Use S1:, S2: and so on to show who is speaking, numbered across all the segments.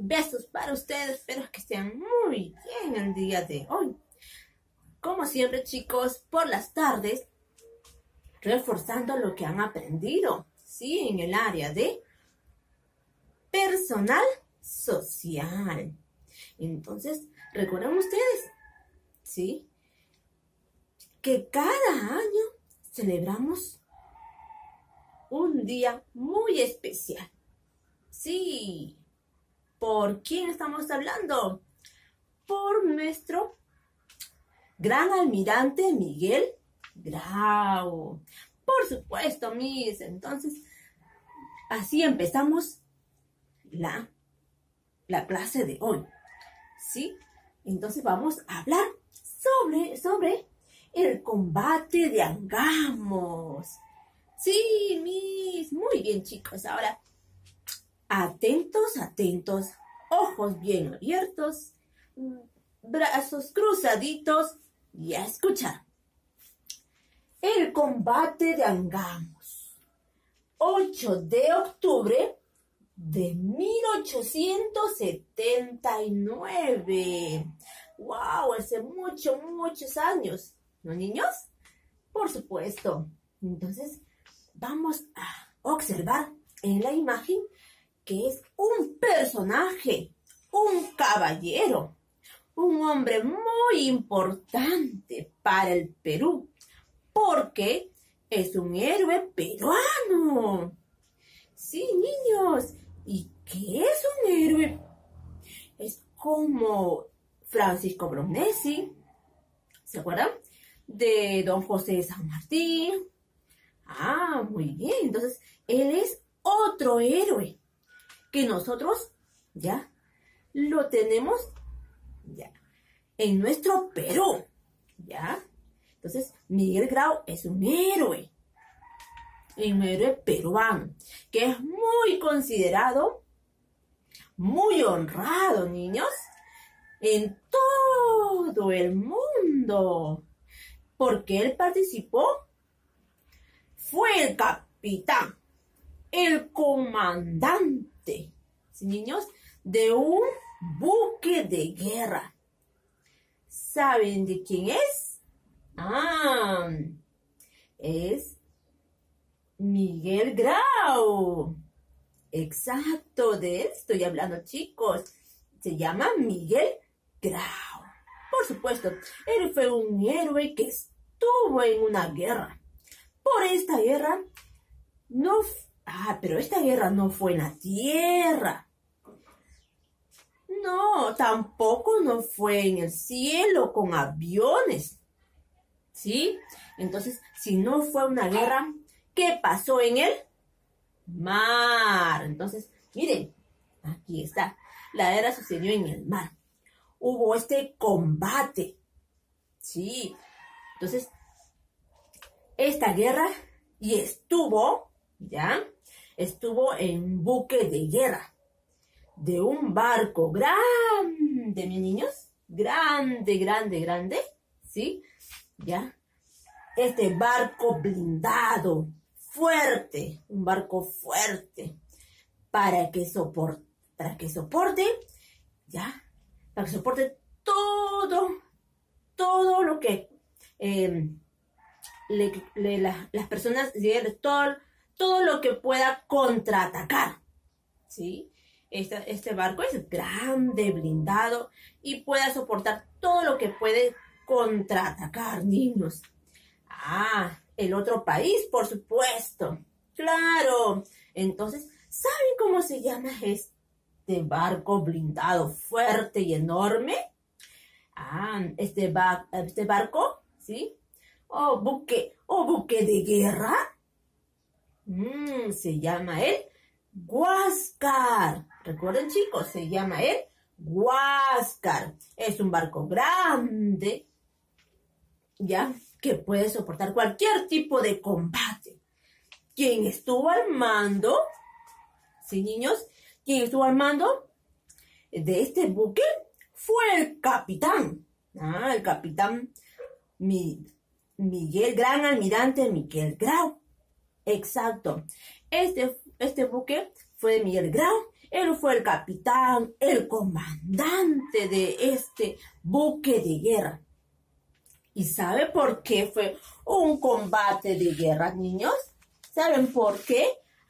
S1: Besos para ustedes, espero que estén muy bien el día de hoy. Como siempre chicos, por las tardes, reforzando lo que han aprendido, ¿sí? En el área de personal social. Entonces, recuerden ustedes, ¿sí? Que cada año celebramos un día muy especial. Sí, ¿por quién estamos hablando? Por nuestro gran almirante Miguel Grau. Por supuesto, mis. Entonces, así empezamos la, la clase de hoy. ¿Sí? Entonces vamos a hablar sobre, sobre el combate de Angamos. Sí, mis. Muy bien, chicos. Ahora, atentos, atentos. Ojos bien abiertos. Brazos cruzaditos. Y a escuchar. El combate de Angamos. 8 de octubre de 1879. ¡Wow! Hace muchos, muchos años. ¿No, niños? Por supuesto. Entonces, vamos a observar en la imagen que es un personaje, un caballero, un hombre muy importante para el Perú, porque es un héroe peruano. Sí, niños, ¿y qué es un héroe? Es como Francisco Bromesi, ¿se acuerdan? De don José San Martín, Ah, muy bien. Entonces, él es otro héroe que nosotros ya lo tenemos ya en nuestro Perú. ¿Ya? Entonces, Miguel Grau es un héroe. Un héroe peruano que es muy considerado, muy honrado, niños, en todo el mundo. Porque él participó fue el capitán, el comandante, niños, de un buque de guerra. ¿Saben de quién es? Ah, es Miguel Grau. Exacto, de él estoy hablando, chicos. Se llama Miguel Grau. Por supuesto, él fue un héroe que estuvo en una guerra por esta guerra no... Ah, pero esta guerra no fue en la tierra. No, tampoco no fue en el cielo con aviones. ¿Sí? Entonces, si no fue una guerra, ¿qué pasó en el mar? Entonces, miren, aquí está. La guerra sucedió en el mar. Hubo este combate. Sí. Entonces, esta guerra y estuvo, ¿ya? Estuvo en buque de guerra de un barco grande, mis niños, grande, grande, grande, ¿sí? ¿Ya? Este barco blindado, fuerte, un barco fuerte, para que soporte, para que soporte, ¿ya? Para que soporte todo, todo lo que le, las personas todo, todo lo que pueda contraatacar. ¿Sí? Este, barco es grande, blindado y puede soportar todo lo que puede contraatacar, niños. Ah, el otro país, por supuesto. Claro. Entonces, ¿saben cómo se llama este barco blindado fuerte y enorme? Ah, este, este barco, ¿sí? o buque, o buque de guerra. Mm, se llama el Huáscar. Recuerden chicos, se llama el Huáscar. Es un barco grande, ya, que puede soportar cualquier tipo de combate. ¿Quién estuvo al mando? Sí, niños, ¿quién estuvo al mando de este buque? Fue el capitán. Ah, el capitán mi, Miguel, gran almirante Miguel Grau. Exacto. Este, este buque fue Miguel Grau. Él fue el capitán, el comandante de este buque de guerra. ¿Y sabe por qué fue un combate de guerra, niños? ¿Saben por qué?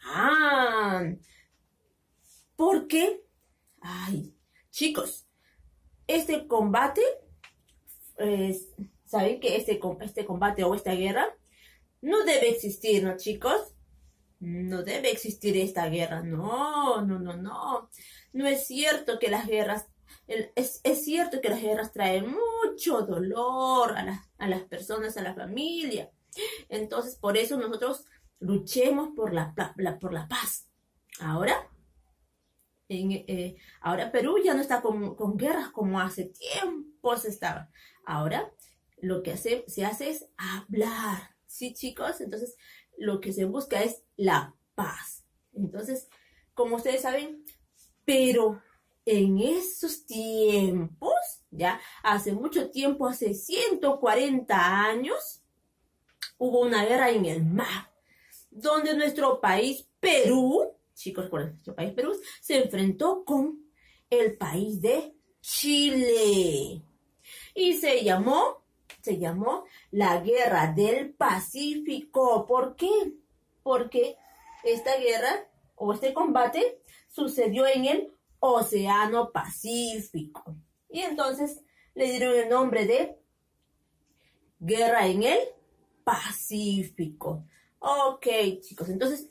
S1: Ah, porque, ay, chicos, este combate, ¿saben que este, este combate o esta guerra no debe existir, ¿no, chicos? No debe existir esta guerra. No, no, no, no. No es cierto que las guerras, es, cierto que las guerras traen mucho dolor a, a las personas, a la familia. Entonces, por eso nosotros luchemos por la, por la paz. Ahora, eh, ahora Perú ya no está con, con, guerras como hace tiempo se estaba. Ahora lo que se hace es hablar. ¿Sí, chicos? Entonces, lo que se busca es la paz. Entonces, como ustedes saben, pero en esos tiempos, ya hace mucho tiempo, hace 140 años, hubo una guerra en el mar, donde nuestro país, Perú, chicos, por nuestro país, Perú, se enfrentó con el país de Chile. Y se llamó, se llamó la Guerra del Pacífico. ¿Por qué? Porque esta guerra o este combate sucedió en el Océano Pacífico. Y entonces le dieron el nombre de Guerra en el Pacífico. Ok, chicos, entonces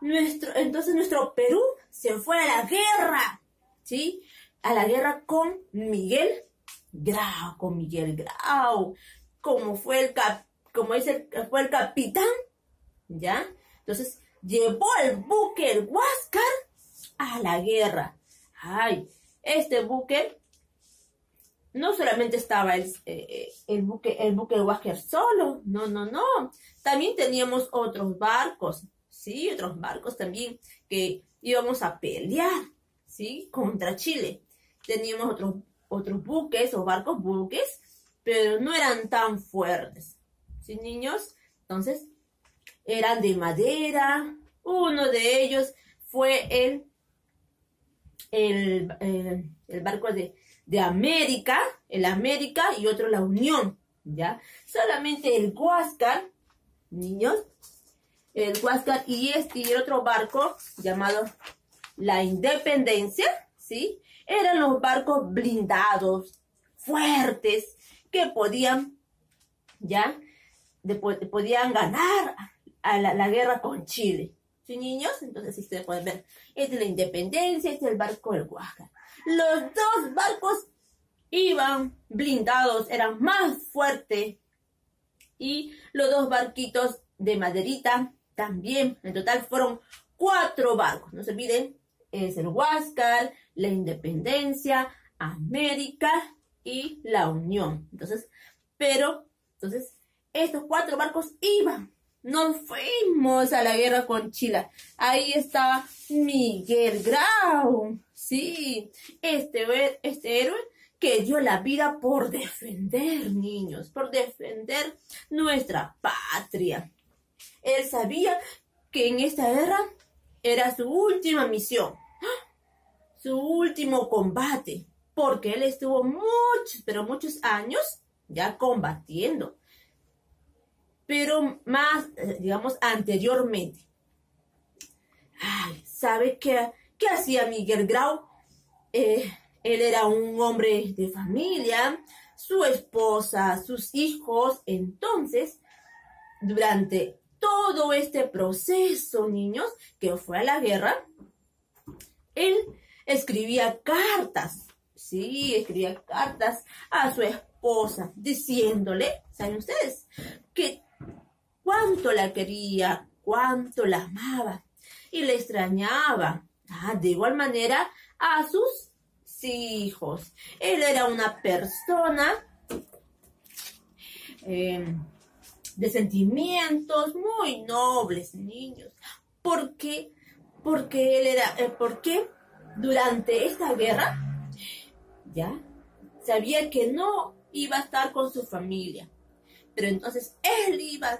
S1: nuestro, entonces nuestro Perú se fue a la guerra, ¿sí? A la guerra con Miguel Grau, con Miguel Grau, como fue el cap, como dice, fue el capitán, ¿ya? Entonces llevó el buque, el Huáscar, a la guerra. Ay, este buque no solamente estaba el, eh, el buque, el buque Huáscar solo, no, no, no. También teníamos otros barcos, sí, otros barcos también que íbamos a pelear, sí, contra Chile. Teníamos otros, otros buques o barcos buques, pero no eran tan fuertes, sí, niños. Entonces, eran de madera. Uno de ellos fue el, el, el barco de, de América, el América y otro la Unión, ¿ya? Solamente el Huáscar, niños, el Huáscar y este y el otro barco llamado la Independencia, ¿sí? Eran los barcos blindados, fuertes, que podían, ¿ya? podían ganar a la, guerra con Chile. ¿Sí, niños? Entonces, ustedes pueden ver, es la Independencia, es el barco del Huáscar. Los dos barcos iban blindados, eran más fuertes. Y los dos barquitos de maderita también. En total fueron cuatro barcos. No se olviden, es el Huáscar, la Independencia, América y la Unión. Entonces, pero, entonces, estos cuatro barcos iban. Nos fuimos a la guerra con Chile. Ahí estaba Miguel Grau. Sí, este, este héroe que dio la vida por defender niños, por defender nuestra patria. Él sabía que en esta guerra era su última misión, su último combate, porque él estuvo muchos, pero muchos años ya combatiendo. Pero más, eh, digamos, anteriormente. Ay, ¿sabe qué, qué hacía Miguel Grau? Eh, él era un hombre de familia, su esposa, sus hijos. Entonces, durante todo este proceso, niños, que fue a la guerra, él escribía cartas, sí, escribía cartas a su esposa, diciéndole, ¿saben ustedes? Que cuánto la quería, cuánto la amaba y le extrañaba. Ah, de igual manera a sus hijos. Él era una persona eh, de sentimientos muy nobles, niños. ¿Por qué? Porque él era, eh, porque durante esta guerra, ya, sabía que no iba a estar con su familia. Pero entonces él iba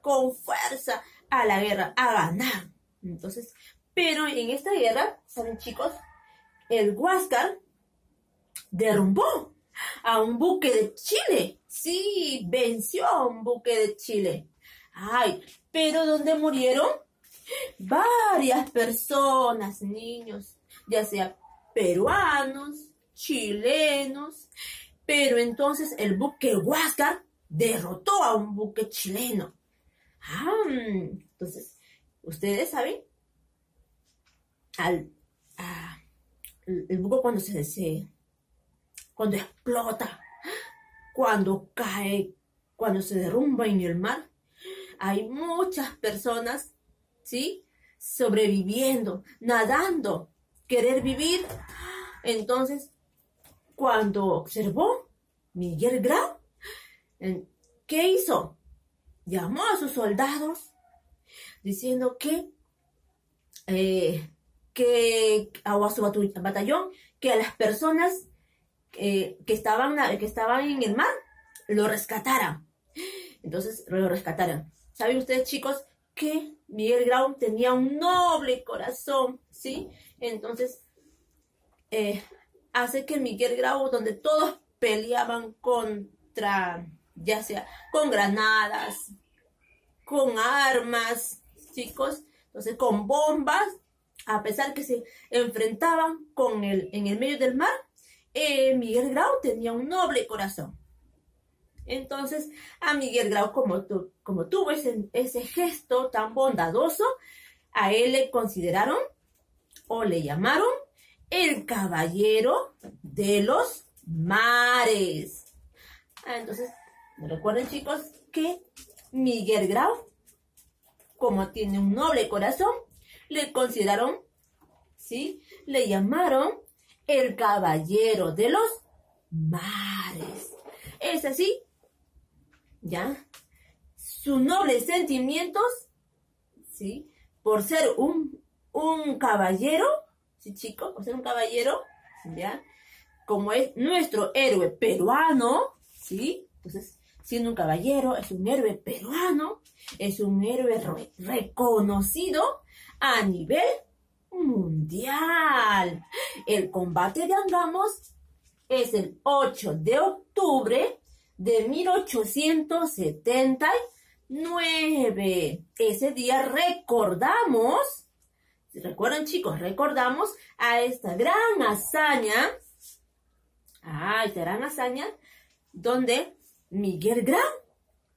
S1: con fuerza a la guerra, a ganar. Entonces, Pero en esta guerra, ¿saben chicos? El Huáscar derrumbó a un buque de Chile. Sí, venció a un buque de Chile. Ay, pero ¿dónde murieron? Varias personas, niños, ya sea peruanos, chilenos, pero entonces el buque Huáscar derrotó a un buque chileno. Ah, entonces, ustedes saben, al, el buque cuando se, se, cuando explota, cuando cae, cuando se derrumba en el mar, hay muchas personas, ¿sí? Sobreviviendo, nadando, querer vivir. Entonces, cuando observó Miguel Grau, ¿qué hizo? Llamó a sus soldados diciendo que, eh, que a su batallón, que a las personas eh, que, estaban, que estaban en el mar lo rescataran. Entonces lo rescataran. ¿Saben ustedes, chicos, que Miguel Grau tenía un noble corazón, ¿sí? Entonces, eh, hace que Miguel Grau, donde todos peleaban contra, ya sea con granadas, con armas, chicos, entonces con bombas, a pesar que se enfrentaban con el, en el medio del mar, eh, Miguel Grau tenía un noble corazón. Entonces, a Miguel Grau, como, tuvo ese, ese gesto tan bondadoso, a él le consideraron o le llamaron el caballero de los mares. Ah, entonces, recuerden chicos que Miguel Grau, como tiene un noble corazón, le consideraron, ¿sí? Le llamaron el caballero de los mares. Es así, ¿ya? Sus nobles sentimientos, ¿sí? Por ser un, un caballero, ¿sí, chico? Por ser un caballero, ¿ya? Como es nuestro héroe peruano, ¿sí? Entonces, siendo un caballero, es un héroe peruano, es un héroe reconocido a nivel mundial. El combate de Angamos es el 8 de octubre de 1879. Ese día recordamos, recuerdan chicos, recordamos a esta gran hazaña, a esta gran hazaña, donde Miguel Grau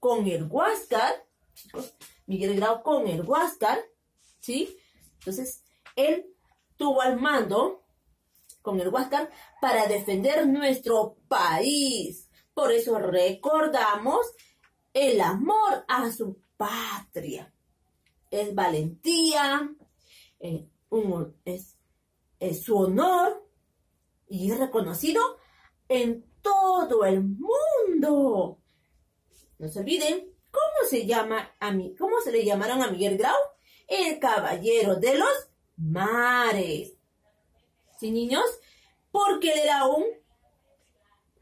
S1: con el Huáscar, chicos, Miguel Grau con el Huáscar, ¿sí? Entonces, él tuvo al mando con el Huáscar para defender nuestro país. Por eso recordamos el amor a su patria. Es valentía, eh, es, su honor y es reconocido en todo el mundo. No se olviden, ¿cómo se llama a mí? ¿Cómo se le llamaron a Miguel Grau? El caballero de los mares. ¿Sí, niños? Porque él era un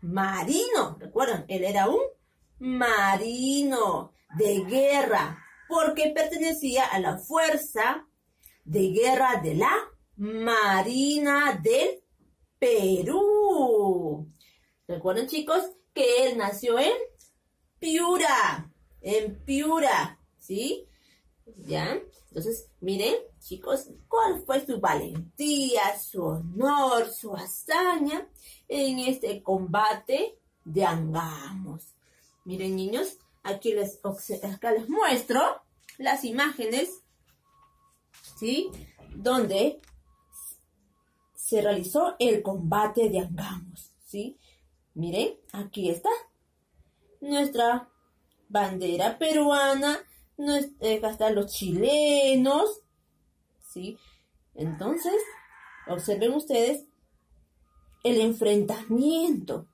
S1: marino, ¿recuerdan? Él era un marino de guerra, porque pertenecía a la fuerza de guerra de la Marina del Perú. Recuerden chicos que él nació en Piura, en Piura, ¿sí? ¿Ya? Entonces, miren, chicos, cuál fue su valentía, su honor, su hazaña en este combate de Angamos. Miren, niños, aquí les, acá les muestro las imágenes, ¿sí? Donde se realizó el combate de Angamos, ¿sí? Miren, aquí está nuestra bandera peruana, no están los chilenos, ¿sí? Entonces, observen ustedes el enfrentamiento.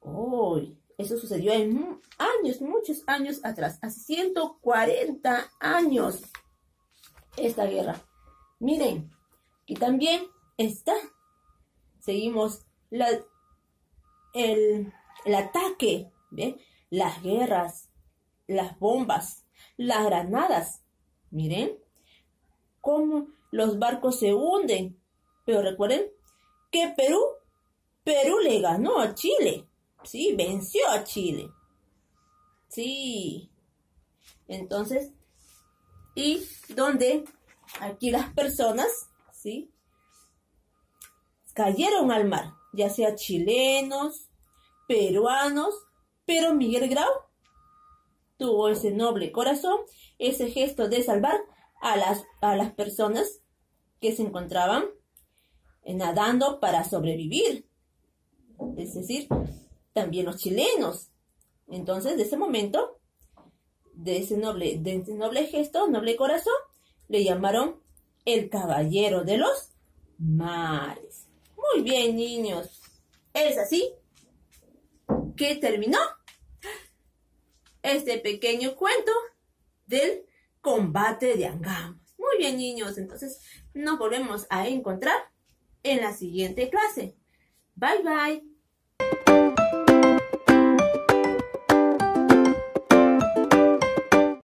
S1: Hoy, eso sucedió en años, muchos años atrás, hace 140 años, esta guerra. Miren, y también está, seguimos la, el, el ataque, ¿ve? las guerras las bombas, las granadas. Miren, cómo los barcos se hunden. Pero recuerden que Perú, Perú le ganó a Chile. Sí, venció a Chile. Sí. Entonces, y donde aquí las personas, ¿sí? Cayeron al mar, ya sea chilenos, peruanos, pero Miguel Grau tuvo ese noble corazón, ese gesto de salvar a las, a las personas que se encontraban nadando para sobrevivir. Es decir, también los chilenos. Entonces, de ese momento, de ese noble, de ese noble gesto, noble corazón, le llamaron el caballero de los mares. Muy bien, niños. Es así que terminó este pequeño cuento del combate de Angamos. Muy bien, niños. Entonces, nos volvemos a encontrar en la siguiente clase. Bye, bye.